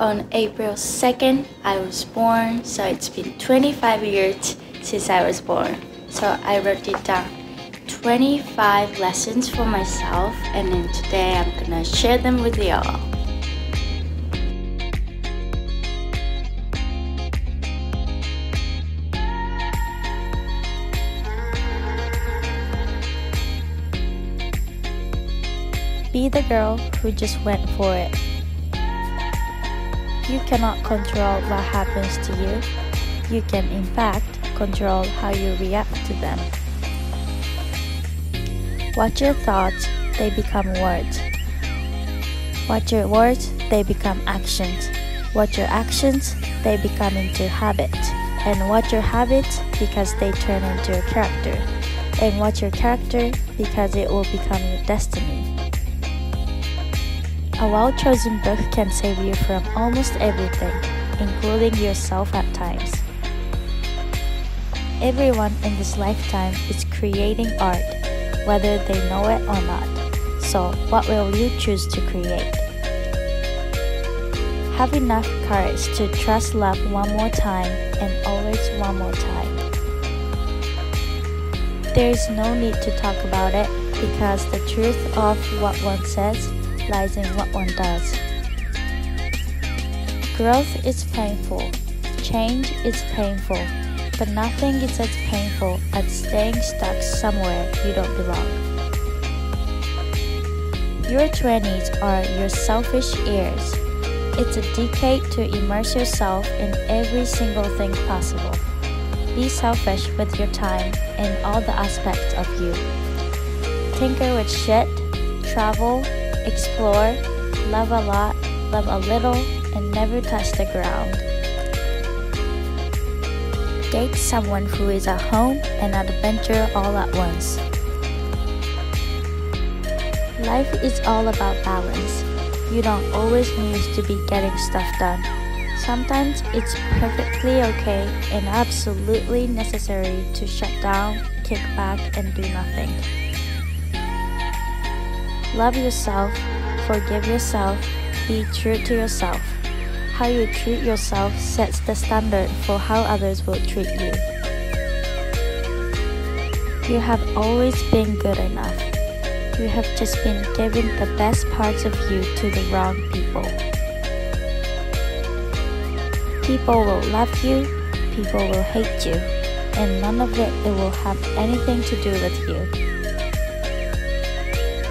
on April 2nd, I was born, so it's been 25 years since I was born. So I wrote it down 25 lessons for myself, and then today I'm gonna share them with y'all. Be the girl who just went for it. You cannot control what happens to you. You can, in fact, control how you react to them. Watch your thoughts, they become words. Watch your words, they become actions. Watch your actions, they become into habits. And watch your habits because they turn into your character. And watch your character because it will become your destiny. A well chosen book can save you from almost everything, including yourself at times. Everyone in this lifetime is creating art, whether they know it or not. So, what will you choose to create? Have enough courage to trust love one more time and always one more time. There is no need to talk about it because the truth of what one says lies in what one does. Growth is painful, change is painful, but nothing is as painful as staying stuck somewhere you don't belong. Your 20s are your selfish years. It's a decade to immerse yourself in every single thing possible. Be selfish with your time and all the aspects of you. Tinker with shit, travel, explore, love a lot, love a little, and never touch the ground. Date someone who is at home and an adventure all at once. Life is all about balance. You don't always need to be getting stuff done. Sometimes it's perfectly okay and absolutely necessary to shut down, kick back, and do nothing. Love yourself, forgive yourself, be true to yourself. How you treat yourself sets the standard for how others will treat you. You have always been good enough. You have just been giving the best parts of you to the wrong people. People will love you, people will hate you, and none of it, it will have anything to do with you.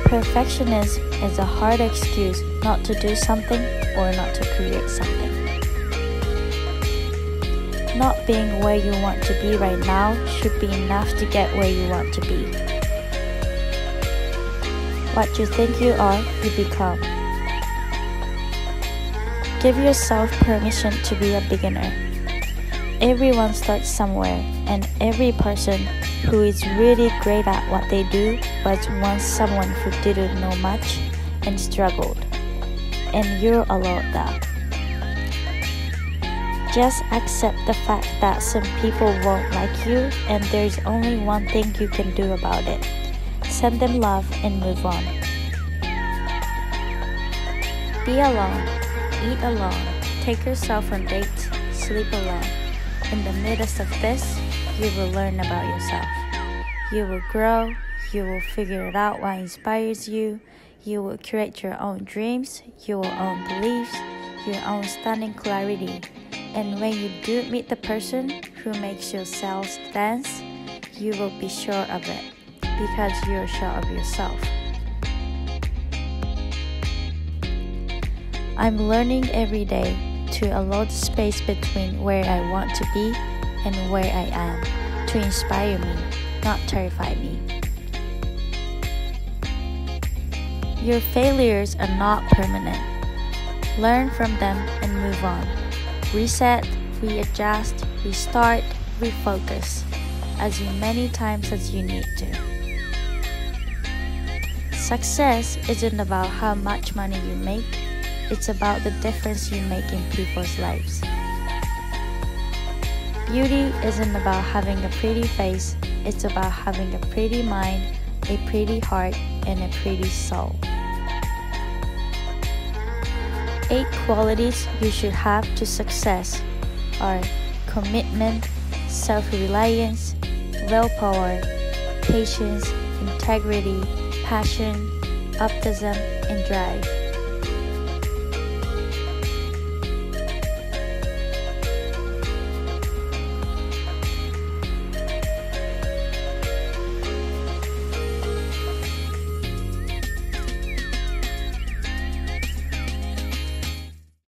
Perfectionism is a hard excuse not to do something or not to create something. Not being where you want to be right now should be enough to get where you want to be. What you think you are, you become. Give yourself permission to be a beginner. Everyone starts somewhere, and every person who is really great at what they do was once someone who didn't know much and struggled. And you're allowed that. Just accept the fact that some people won't like you, and there's only one thing you can do about it send them love and move on. Be alone, eat alone, take yourself on dates, sleep alone. In the midst of this, you will learn about yourself. You will grow, you will figure it out what inspires you, you will create your own dreams, your own beliefs, your own stunning clarity. And when you do meet the person who makes your cells dance, you will be sure of it because you're sure of yourself. I'm learning every day to allow the space between where I want to be and where I am to inspire me, not terrify me. Your failures are not permanent. Learn from them and move on. Reset, readjust, restart, refocus as many times as you need to. Success isn't about how much money you make, it's about the difference you make in people's lives. Beauty isn't about having a pretty face, it's about having a pretty mind, a pretty heart, and a pretty soul. eight qualities you should have to success are commitment, self reliance, willpower, patience, integrity, passion, optimism, and drive.